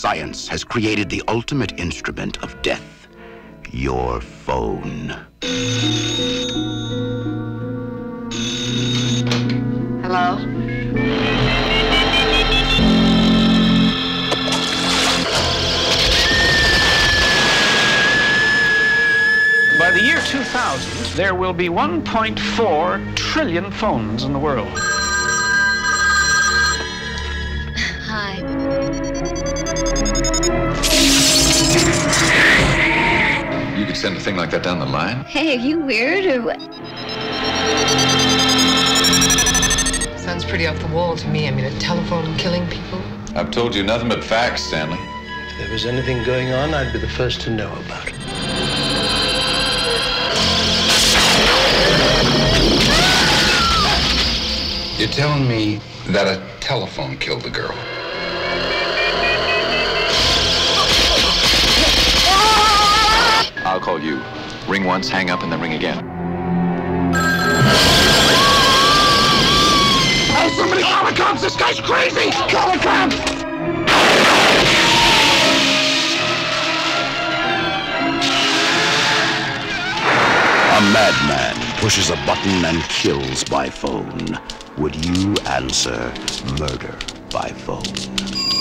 science has created the ultimate instrument of death your phone. Hello? By the year 2000, there will be 1.4 trillion phones in the world. Send a thing like that down the line? Hey, are you weird or what? Sounds pretty off the wall to me. I mean, a telephone killing people. I've told you nothing but facts, Stanley. If there was anything going on, I'd be the first to know about it. You're telling me that a telephone killed the girl? I'll call you. Ring once, hang up, and then ring again. Oh, somebody call the cops! This guy's crazy! Call the cops! A madman pushes a button and kills by phone. Would you answer murder by phone?